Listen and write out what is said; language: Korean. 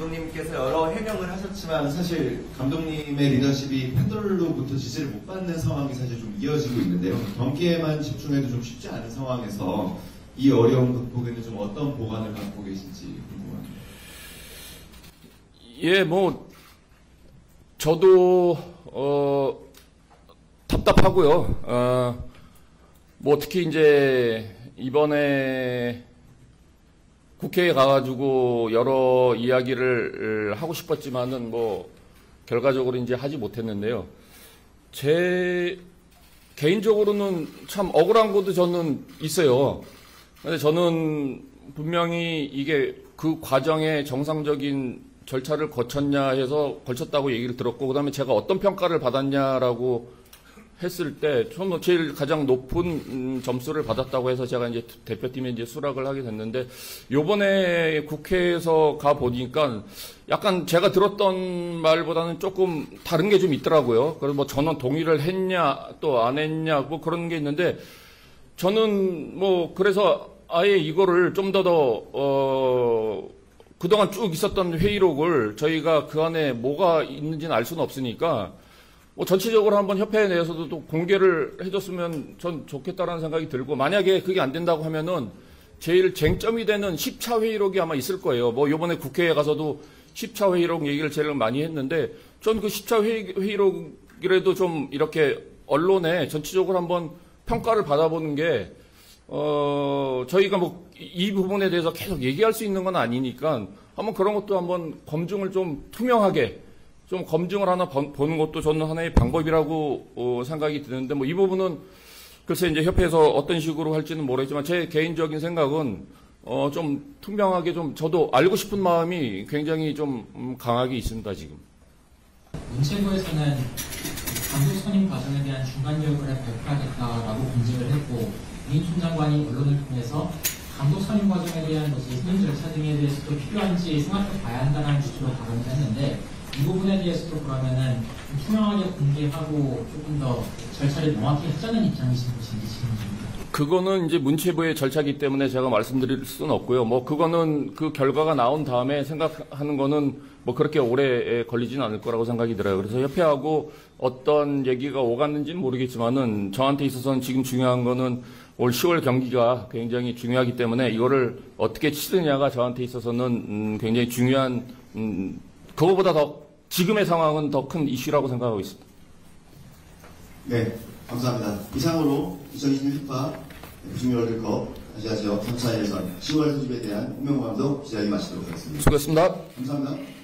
감독님께서 여러 해명을 하셨지만 사실 감독님의 리더십이 팬들로부터 지지를 못 받는 상황이 사실 좀 이어지고 있는데요. 경기에만 집중해도 좀 쉽지 않은 상황에서 이 어려움 극복에는 좀 어떤 보관을 갖고 계신지 궁금합니다. 예, 뭐 저도 어, 답답하고요. 어, 뭐 특히 이제 이번에 국회에 가가지고 여러 이야기를 하고 싶었지만은 뭐 결과적으로 이제 하지 못했는데요. 제 개인적으로는 참 억울한 것도 저는 있어요. 근데 저는 분명히 이게 그 과정에 정상적인 절차를 거쳤냐 해서 걸쳤다고 얘기를 들었고 그다음에 제가 어떤 평가를 받았냐라고 했을 때 저는 제일 가장 높은 음, 점수를 받았다고 해서 제가 이제 대표팀에 이제 수락을 하게 됐는데 요번에 국회에서 가 보니까 약간 제가 들었던 말보다는 조금 다른 게 좀 있더라고요. 그래서 뭐 저는 동의를 했냐 또 안 했냐 뭐 그런 게 있는데 저는 뭐 그래서 아예 이거를 좀 더더 어, 그동안 쭉 있었던 회의록을 저희가 그 안에 뭐가 있는지는 알 수는 없으니까 뭐 전체적으로 한번 협회 내에서도 또 공개를 해줬으면 전 좋겠다라는 생각이 들고 만약에 그게 안 된다고 하면은 제일 쟁점이 되는 10차 회의록이 아마 있을 거예요. 뭐 이번에 국회에 가서도 10차 회의록 얘기를 제일 많이 했는데 전 그 10차 회의, 회의록이라도 좀 이렇게 언론에 전체적으로 한번 평가를 받아보는 게 어, 저희가 뭐 이 부분에 대해서 계속 얘기할 수 있는 건 아니니까 한번 그런 것도 한번 검증을 좀 투명하게 좀 검증을 하나 번- 보는 것도 저는 하나의 방법이라고 어, 생각이 드는데 뭐 이 부분은 글쎄 이제 협회에서 어떤 식으로 할지는 모르겠지만 제 개인적인 생각은 어, 좀 투명하게 좀 저도 알고 싶은 마음이 굉장히 좀 음, 강하게 있습니다 지금. 문체부에서는 감독 선임 과정에 대한 중간 결과를 발표하겠다라고 공지를 했고 유인총 장관이 언론을 통해서 감독 선임 과정에 대한 것이 선임 절차 등에 대해서도 필요한지 생각해 봐야 한다는 취지로 발언을 했는데 이 부분에 대해서도 그러면은 좀 투명하게 공개하고 조금 더 절차를 명확히 하자는 입장이신 것인지 질문입니다. 그거는 이제 문체부의 절차기 때문에 제가 말씀드릴 수는 없고요. 뭐 그거는 그 결과가 나온 다음에 생각하는 거는 뭐 그렇게 오래 걸리지는 않을 거라고 생각이 들어요. 그래서 협회하고 어떤 얘기가 오갔는지는 모르겠지만은 저한테 있어서는 지금 중요한 거는 올 10월 경기가 굉장히 중요하기 때문에 이거를 어떻게 치르냐가 저한테 있어서는 음, 굉장히 중요한 음, 그거보다 더 지금의 상황은 더 큰 이슈라고 생각하고 있습니다. 네, 감사합니다. 이상으로 2026 피파 96 월드컵 아시아 지역 3차 예선 10월 소집에 대한 홍명보 감독 기자회견 마치도록 하겠습니다. 수고했습니다. 감사합니다.